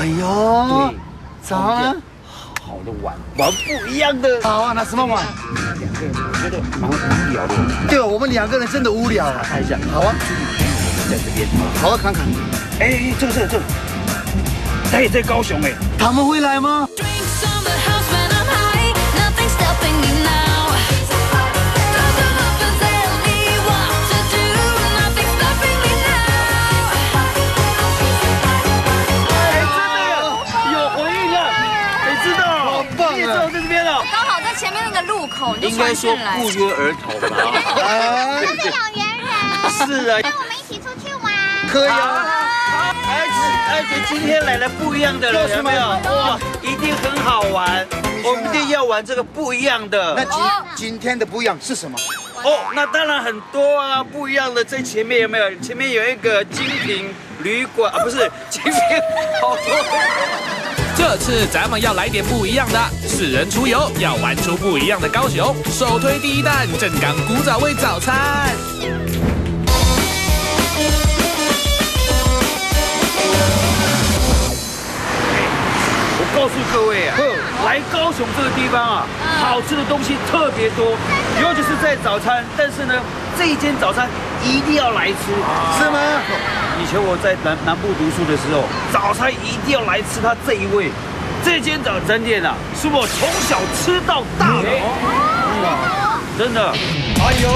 哎呦，对，咋了？好的玩，玩不一样的。好啊，拿什么玩？两个人我觉得蛮无聊的。对，我们两个人真的无聊啊。看一下，好啊，在这边。好好，看看。哎哎，这个这个这个，他也在高雄哎。他们会来吗？该说。不约而同吧。哎，是有缘人，是啊。跟我们一起出去玩。可以啊。而且而且今天来了不一样的人，有没有？哇，一定很好玩。我们一定要玩这个不一样的。那今今天的不一样是什么？哦，那当然很多啊，不一样的在前面有没有？前面有一个精品旅馆啊，不是精品，好多。这次咱们要来点不一样的，四人出游要玩出不一样的高雄。首推第一弹正港古早味早餐。我告诉各位啊，来高雄这个地方啊，好吃的东西特别多，尤其是在早餐。但是呢，这一间早餐一定要来吃，是吗？以前我在南南部读书的时候，早餐一定要来吃他这一位。这间早餐店啊，是我从小吃到大的，真的。哎呦，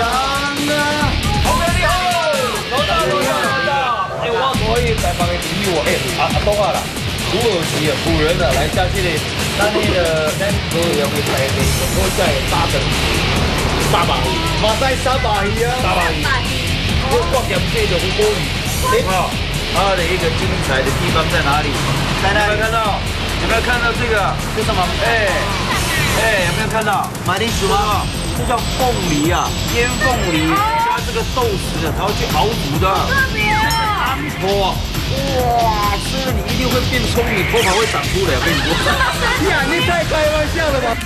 羊啊！好美丽哦！老大，老大，老大！哎，我可以在旁边提我，哎，啊啊，懂啊啦。古尔奇啊，古人啊，来下去的，咱那个咱都有会在的，都在沙等沙巴鱼，马赛沙巴鱼啊！沙巴鱼。我挂点这个胡锅鱼，哎，好，它的一个精彩的地方在哪里？在哪里有没有看到？有没有看到这个？是什么？哎，哎，有没有看到？马铃薯吗？这叫凤梨啊，腌凤梨加这个豆豉啊，然后去熬煮的。特别哦。安托，哇，吃了你一定会变聪明，头发会长出来，我跟你说。呀，你太开玩笑了吧？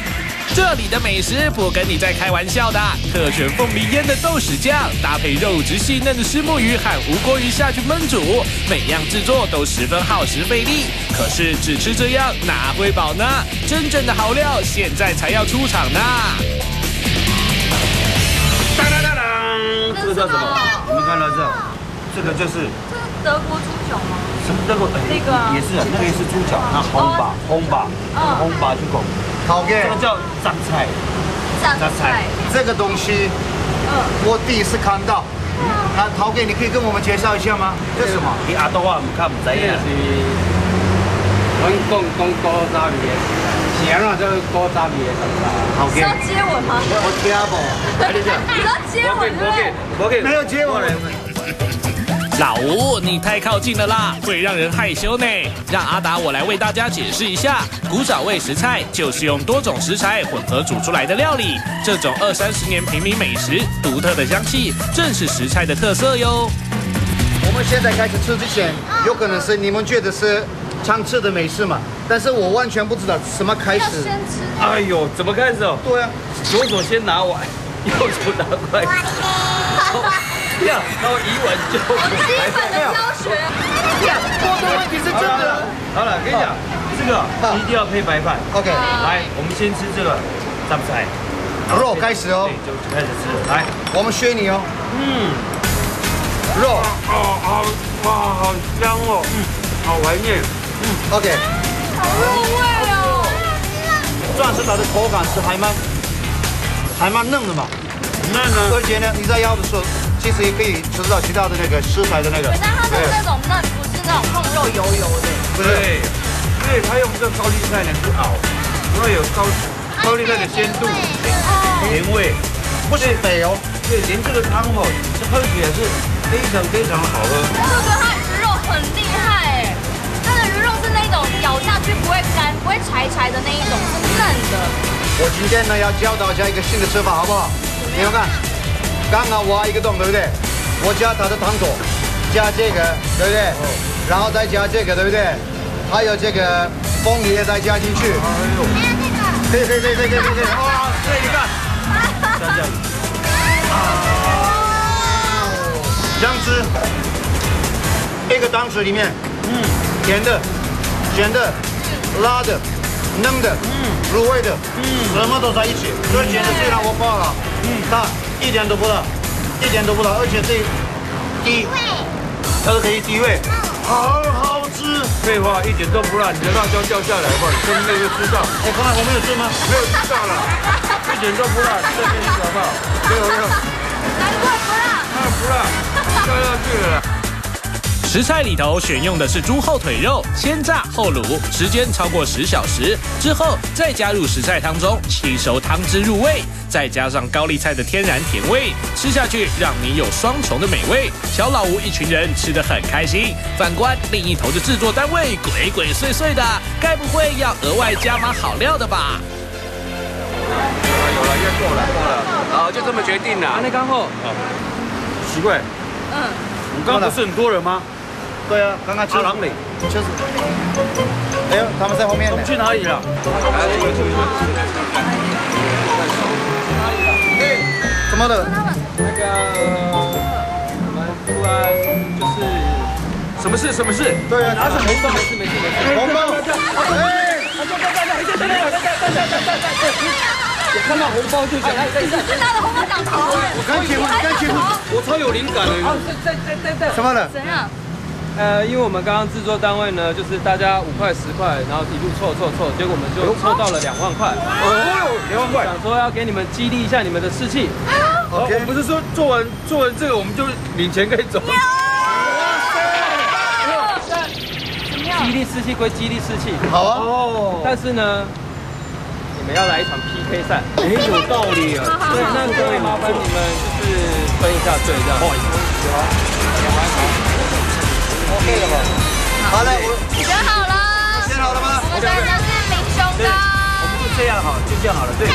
这里的美食不跟你在开玩笑的，特选凤梨腌的豆豉酱，搭配肉质细嫩的虱目鱼和无锅鱼下去焖煮，每样制作都十分耗时费力。可是只吃这样哪会饱呢？真正的好料现在才要出场呢！当当当当，这个叫什么？你们看到这？这个就是这是德国？什么？那个哎那个啊也是啊，那个也是猪脚，那烘吧，烘吧，烘吧去拱，好嘅这，个叫榨菜。榨榨菜菜。这个东西嗯。我第一次看到。那陶哥，你可以跟我们介绍一下吗？这是什么？你阿多话唔看唔知啊。阮讲讲古早味的，是安怎做古早味的东西？好是要接吻吗？我听不。哎，你要接吻对不对？我给，没有接吻老吴，你太靠近了啦，会让人害羞呢。让阿达我来为大家解释一下，古早味食菜就是用多种食材混合煮出来的料理。这种二三十年平民美食，独特的香气正是食菜的特色哟。我们现在开始吃之前，有可能是你们觉得是常吃的美食嘛，但是我完全不知道什么开始。先吃。哎呦，怎么开始哦？对啊，左手先拿碗，右手拿筷子，这样，然后以碗就基本的教学。我的问题是真的。好了，跟你讲，这个一定要配白饭。OK，来，我们先吃这个榨菜，肉开始哦，，就开始吃。来，我们学你哦。嗯，肉哦，好，哇，好香哦，嗯，好怀念。嗯，OK，好入味哦。算是它的口感是还蛮还蛮嫩的嘛，那呢？而且呢，你在咬的时候，其实也可以吃到其他的那个食材的那个对，，但它是那种嫩，不是那种控肉油油的。对，对，它用这个高丽菜呢去熬，因为有高高丽菜的鲜度、甜味，不是肥哦，对，连这个汤哦，这喝起来是非常非常好喝。我觉得它鱼肉很厉害哎，它的鱼肉是那种咬下去不会干、不会柴柴的那一种，是嫩的。我今天呢要教大家一个新的吃法，好不好？你们看，刚刚挖一个洞，对不对？我加它的糖果，加这个，对不对？然后再加这个，对不对？还有这个凤梨也再加进去。哎呦，可以可以可以可以可以可以。哇，对，你看，像这样，姜汁，一个汤匙里面，嗯，甜的、咸的、辣的、嫩的、嗯，卤味的，嗯，什么都在一起。所以简直虽然我爆了，嗯，它一点都不辣，一点都不辣，而且这低，它是可以低味，好好吃。废话一点都不辣，你的辣椒掉下来吧，你真的就吃到，哎，刚才我没有吃吗？没有吃到了，一点都不辣，再给你好不好？没有没有。难怪不辣。那不辣，掉下去了啦。食材里头选用的是猪后腿肉，先炸后卤，时间超过十小时之后，再加入食材汤中，吸收汤汁入味，再加上高丽菜的天然甜味，吃下去让你有双重的美味。小老吴一群人吃得很开心。反观另一头的制作单位，鬼鬼祟祟的，该不会要额外加码好料的吧？有了，越够了，够了。好，就这么决定了。那刚后，奇怪，嗯，我刚刚不是很多人吗？对啊，刚刚吃阿郎里，就是。哎呦，他们在后面呢。去哪里了？来，这个这个怎么的？那个，我们突然就是什么事？什么事？对啊，拿什么红包？没事没事没事。红包。哎，我看到红包就想，是拿着红包讲头。我刚结婚，刚结婚，我超有灵感的。在在在在什么了？怎样？呃，因为我们刚刚制作单位呢，就是大家五块十块，然后一路凑凑凑，结果我们就凑到了两万块。哦，两万块。想说要给你们激励一下你们的士气。哦，我不是说做完做完这个我们就领钱可以走。激励士气归激励士气，好啊。哦，但是呢，你们要来一场 PK 赛。哎，有道理啊。对，那可以麻烦你们就是分一下队这样。OK 了吧？好了，我选好了。选好了吗？我们选的是明雄哥。就这样好，就这样好了。对，对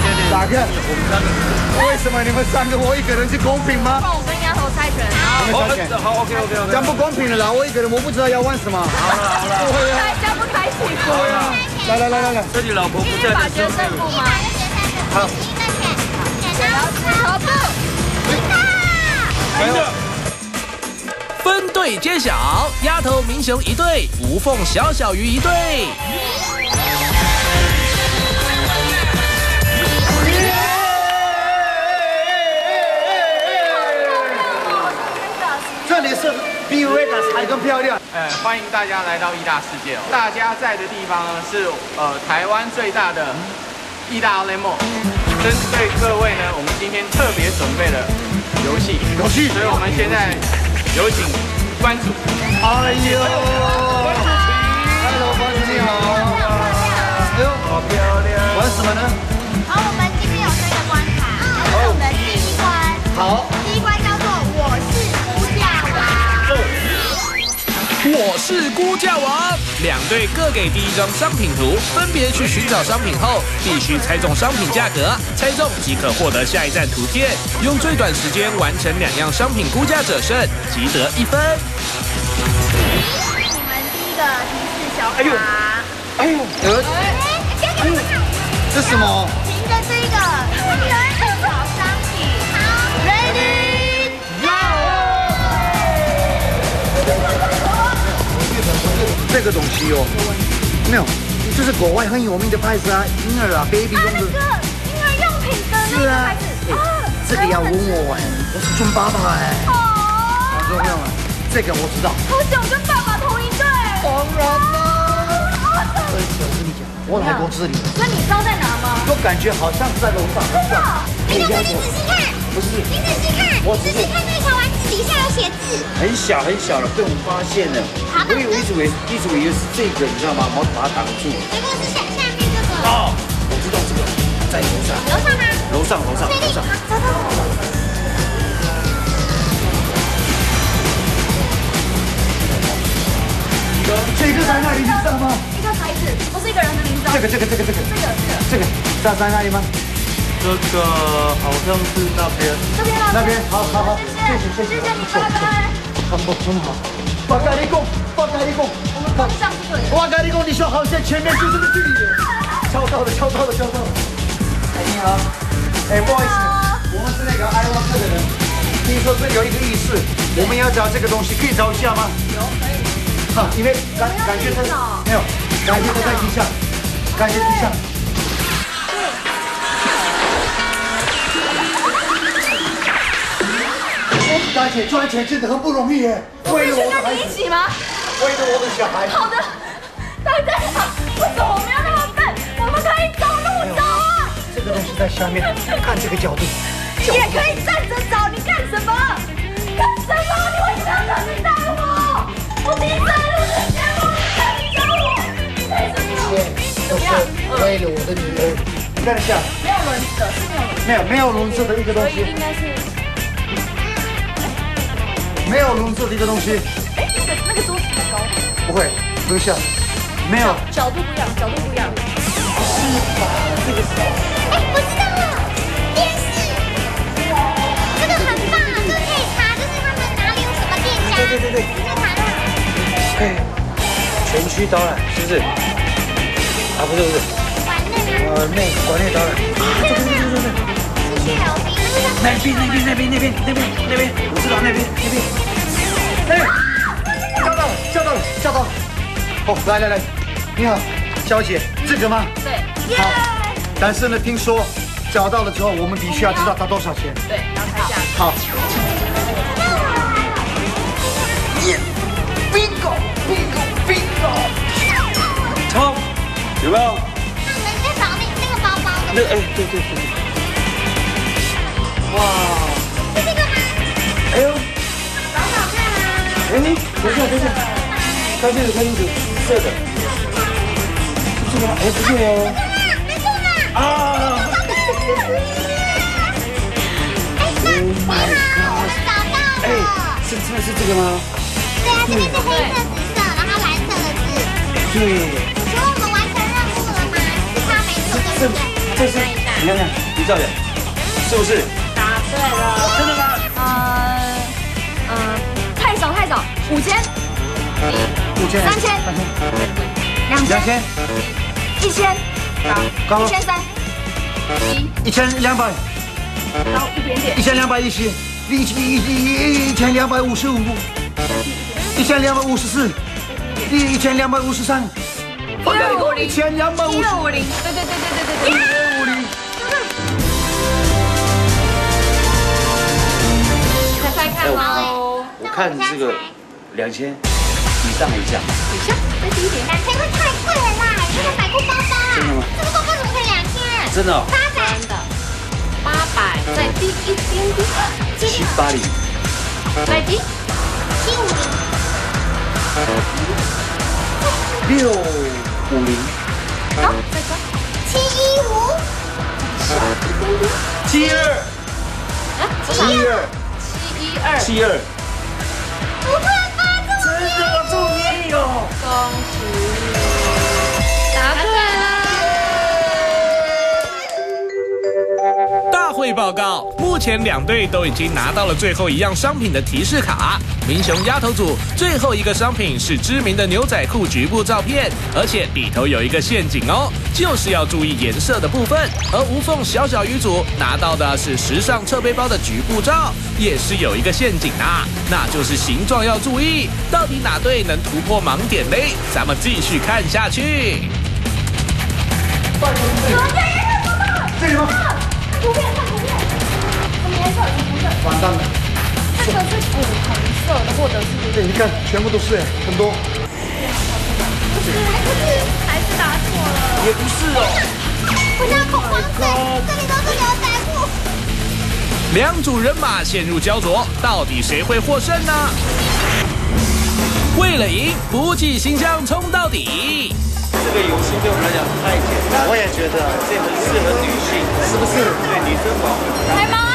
对对。哪个？我们三个。为什么你们三个我一个人是公平吗？帮我跟丫头猜拳。好，我们猜拳。好，OK OK OK。这样不公平了啦！我一个人我不知道要玩什么。好了好了。不会啊。大家不开心。对啊。来来来来来。这你老婆不一在把决的时候，胜负吗？好。剪刀石头布。还有。分队揭晓，丫头明雄一队，无缝小小鱼一队。这里是比维的还更漂亮。呃，欢迎大家来到义大世界哦。大家在的地方呢是呃台湾最大的义大 o t Mall。针对各位呢，我们今天特别准备了游戏，游戏所以我们现在有请关主。哎呦，关主请。Hello，关主你好。哎呦，好漂亮。玩什么呢？好，我们今天有三个关卡，这是我们的第一关。好。是估价王，两队各给第一张商品图，分别去寻找商品后，必须猜中商品价格，猜中即可获得下一站图片，用最短时间完成两样商品估价者胜，即得一分。你们第一个提示小卡，哎呦，呃，哎，交给你们看。这是什么？凭着这个西哦，没有，这是国外很有名的牌子啊，婴儿啊，baby 啊，用的。那个婴儿用品的那个牌子啊，这个要问我哎，我是准爸爸哎。哦，好重要啊，这个我知道。好久跟爸爸同一队。当然啦。所以我跟你讲，我来过这里，那你知道在哪吗？我感觉好像是在楼上。那个你仔细看，不是，你仔细看，我仔细看那条丸子底下有写字。很小很小了，被我们发现了。好的我以为一直以为一直以为是这个，你知道吗？我把它挡住。结果是下下面这个。哦，我知道这个在楼上。楼上吗？楼上楼上？楼上。好，走走走。这个在那里？你知道吗？一个牌子，不是一个人的名字哦。这个这个这个这个这个这个这个知道在那里吗？这个好像是那边。这边。那边，好好好，谢谢谢谢你，拜拜。好，很好。我跟你讲，我跟你讲，我们方向是对的。我跟你讲，你说好像前面就这个距离。敲到了，敲到了，敲到了。哎，你好。哎，不好意思，我们是那个爱玩客的人。听说这有一个意思，我们要找这个东西，可以找一下吗？有，可以。好，因为感感觉他没有，感觉他在地下，感觉地上。大姐赚钱真的很不容易耶，为了我的孩跟你一子，起吗？为了我的小孩。好的，大队长，为什么我们要那么笨？我们可以走路走啊！这个东西在下面，看这个角度。你也可以站着找，你干什么？干什么？你为什么要这样子打我？我停在路的前方，你找我，你为什么？都是为了我的女儿。你看一下，没有轮子的，是没有轮子没有没有轮子的一个东西应，该是，没有笼子的一个东西，哎，那个那个桌子太高，不会，等一下，没有。角度不一样，角度不一样。哎，我知道了，电视，这个很棒，这个可以查，就是他们哪里有什么店家，对对对对。直接查到。哎，全区导览是不是？啊，不是不是，馆内吗？呃，内馆内导览。啊，对对对对对，去有名，那边那边那边那边那边。那边，我知道那边那边。哎，叫到了叫到了叫到了。哦，来来来，你好，小姐，这个吗？对，好。但是呢，听说找到了之后，我们必须要知道它多少钱。对，然后看一下。好。bingo bingo bingo。超，有没有？那我们在找那那个包包的，那哎，对对对对。哇，是这个吗？哎呦，好好看啊！哎，等一下等一下，看清楚看清楚，这个，是这个吗？哎，不对哦。没错嘛！啊！哎，那你好，我找到哎了。，是真的是这个吗？对啊，这个是黑色、紫色，然后蓝色的字。对，请问我们完成任务了吗？是他没错，对不对？这是，你看看，你照点，是不是？真的吗？呃，呃，太少太少，五千、五千，三千。三千，两千、两千，一千，高。一千三，一。一千两百，高一点点。一，千两百一十，一一一一一千两百五十五，一千两百五十四，一一千两百五十三，一千两百五十五。零，对对对对对对对。猜猜看喽，我看这个两千以上以下，等一下，再低一点。两千块太贵了啦！你这个百货包包啊，真的吗？这个包包怎么可以两千？真的哦，八百，真的，八百，再低一点点，七八零，再低，七五零，六五零，好，再高，七一五，七二，啊，七二，七一二，七二，不会吧？这么真的哦！恭喜，答对会报告，目前两队都已经拿到了最后一样商品的提示卡。明雄丫头组最后一个商品是知名的牛仔裤局部照片，而且里头有一个陷阱哦，就是要注意颜色的部分。而无缝小小鱼组拿到的是时尚侧背包的局部照，也是有一个陷阱啊，那就是形状要注意。到底哪队能突破盲点嘞？咱们继续看下去。这里吗？图片，完蛋了！这个是古铜色的，或者是对，你看，全部都是哎，很多。还是答错了？也不是哦，我现在恐慌症，这里都是牛仔裤。两组人马陷入焦灼，到底谁会获胜呢？为了赢，不计形象冲到底。这个游戏对我们来讲太简单，我也觉得，这很适合女性，是不是？对女生保护。还蛮